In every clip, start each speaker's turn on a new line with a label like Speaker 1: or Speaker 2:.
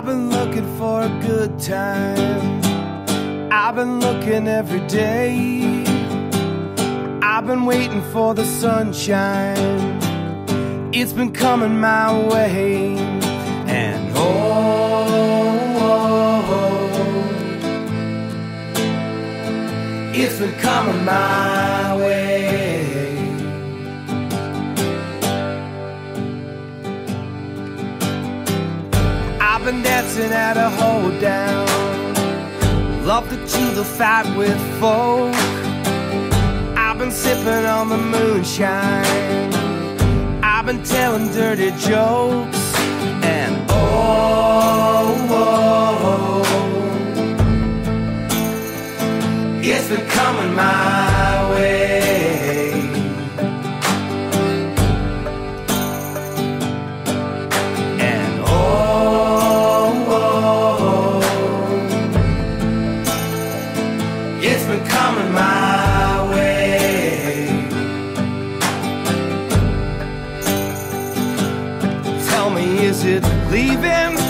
Speaker 1: I've been looking for a good time. I've been looking every day. I've been waiting for the sunshine. It's been coming my way. And oh, oh, oh, oh. it's been coming my way. Been dancing at a hold down. Loved it to the fight with folk. I've been sipping on the moonshine. I've been telling dirty jokes. It leaving,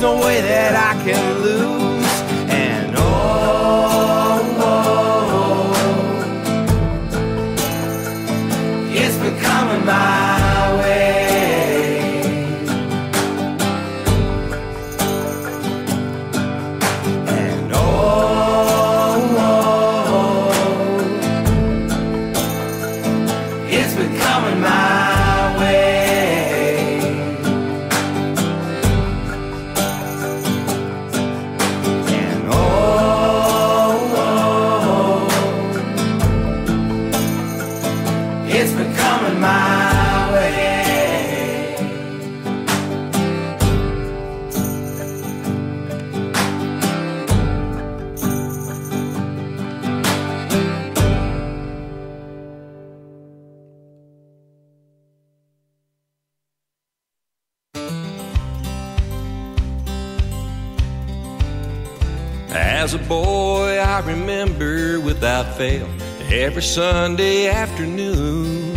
Speaker 1: No way that I can lose. And oh, oh, oh, it's been coming my way. And oh, oh, it's been coming my
Speaker 2: As a boy, I remember without fail every Sunday afternoon.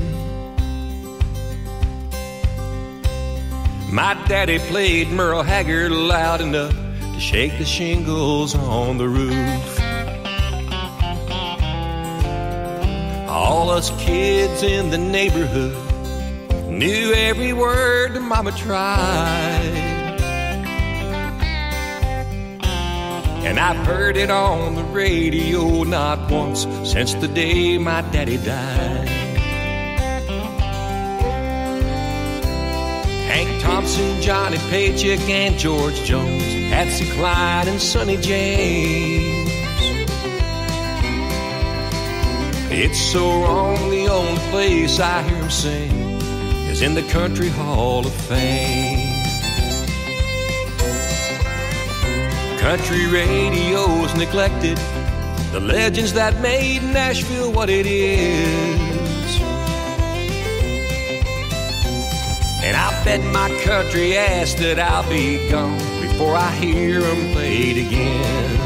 Speaker 2: My daddy played Merle Haggard loud enough to shake the shingles on the roof. All us kids in the neighborhood knew every word Mama tried. And I've heard it on the radio not once since the day my daddy died. Hank Thompson, Johnny Paycheck, and George Jones, Patsy Cline, and Sonny James. It's so wrong, the only place I hear him sing is in the Country Hall of Fame. Country radio's neglected, the legends that made Nashville what it is. And I bet my country ass that I'll be gone before I hear them played again.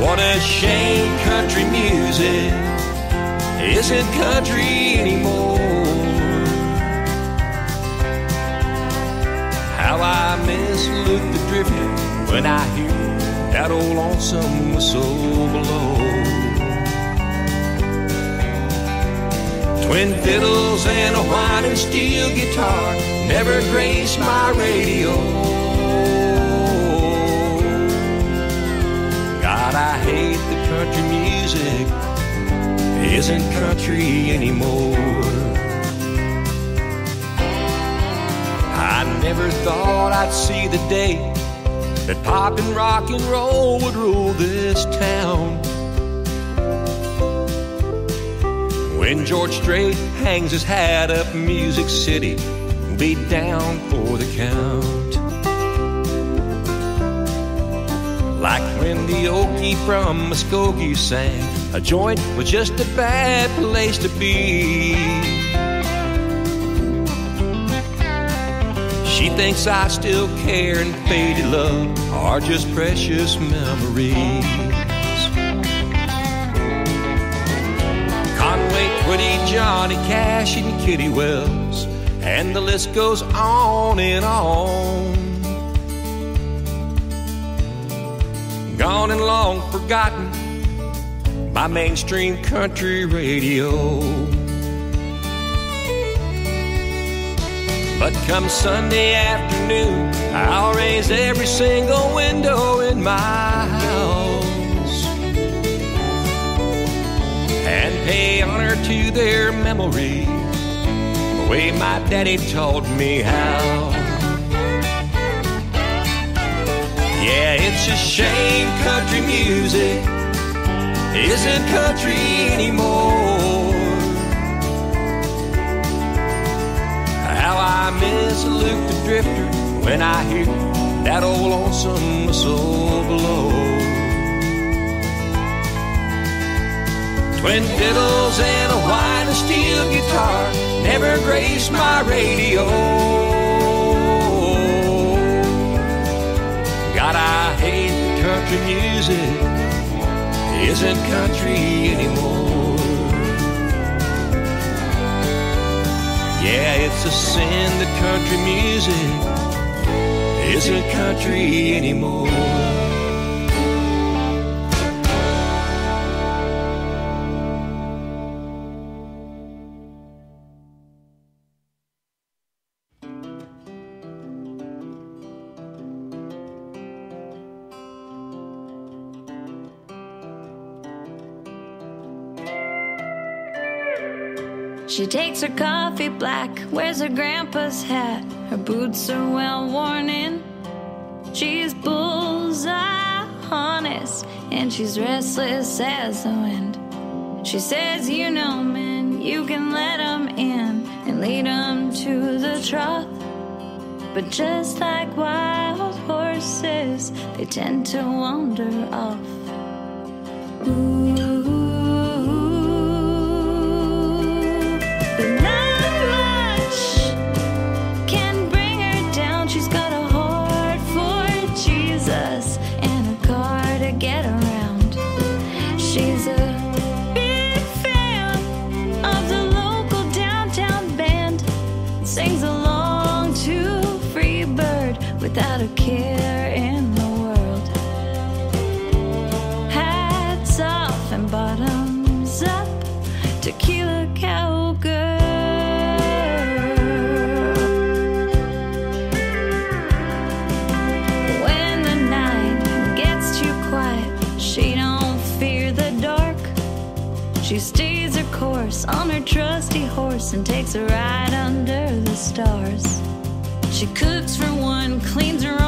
Speaker 2: What a shame country music isn't country anymore. I miss Luke the Drifter when I hear that old lonesome whistle below. Twin fiddles and a whining steel guitar never grace my radio. God I hate that country music isn't country anymore. Never thought I'd see the day that pop and rock and roll would rule this town. When George Strait hangs his hat up, Music City will be down for the count. Like when the Okie from Muskogee sang, a joint was just a bad place to be. She thinks I still care and faded love are just precious memories. Conway, Twitty, Johnny Cash, and Kitty Wells, and the list goes on and on. Gone and long forgotten by mainstream country radio. But come Sunday afternoon, I'll raise every single window in my house and pay honor to their memories the way my daddy taught me how. Yeah, it's a shame country music isn't country anymore. I miss Luke the Drifter when I hear that old lonesome whistle blow. Twin fiddles and a white and steel guitar never graced my radio. God, I hate country music isn't country anymore. Yeah, it's a sin that country music isn't country anymore.
Speaker 3: She takes her coffee black, wears her grandpa's hat. Her boots are well worn in. She's bullseye honest, and she's restless as the wind. She says, You know, men, you can let 'em in and lead 'em to the trough. But just like wild horses, they tend to wander off. Care in the world. Hats off and bottoms up, tequila cowgirl. When the night gets too quiet, she don't fear the dark. She stays her course on her trusty horse and takes a ride under the stars. She cooks for one, cleans her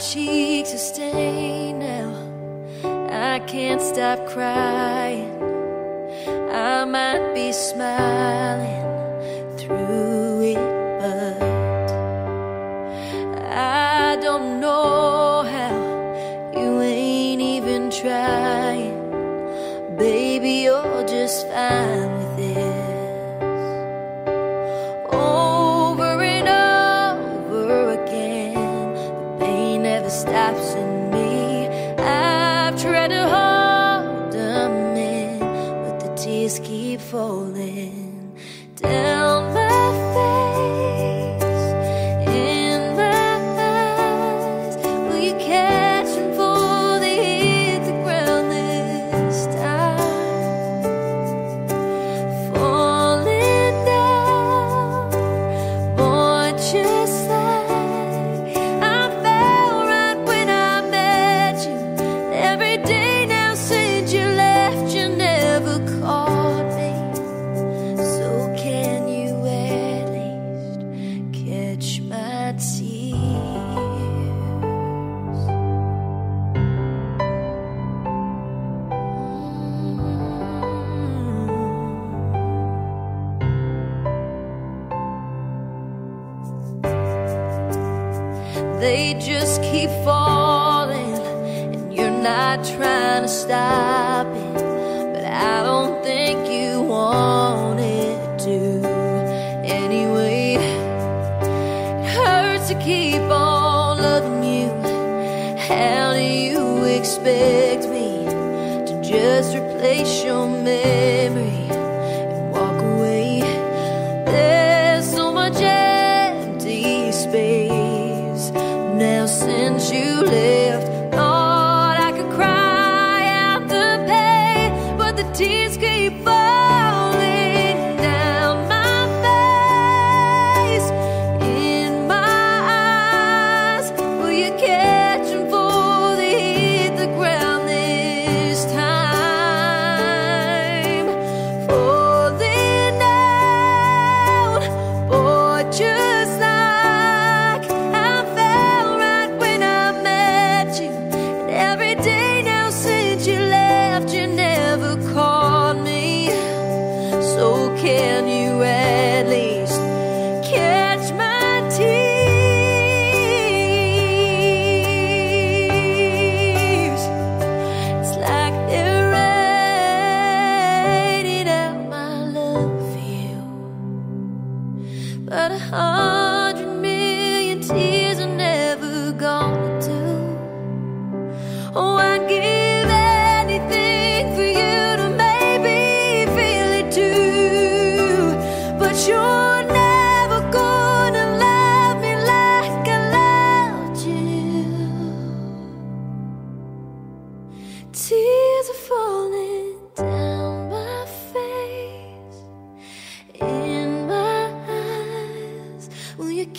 Speaker 4: cheeks are stained now. I can't stop crying. I might be smiling falling down my face, in my eyes. Will you catch hit the ground this time? Falling down, I fell right when I met you. Every day falling, and you're not trying to stop it. But I don't think you want it to anyway. It hurts to keep on loving you. How do you expect me to just replace your memory? Now since you left. but I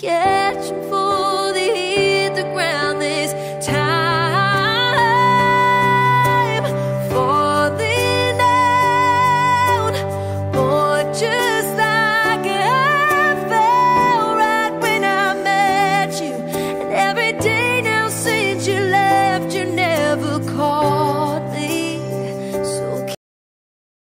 Speaker 4: yeah.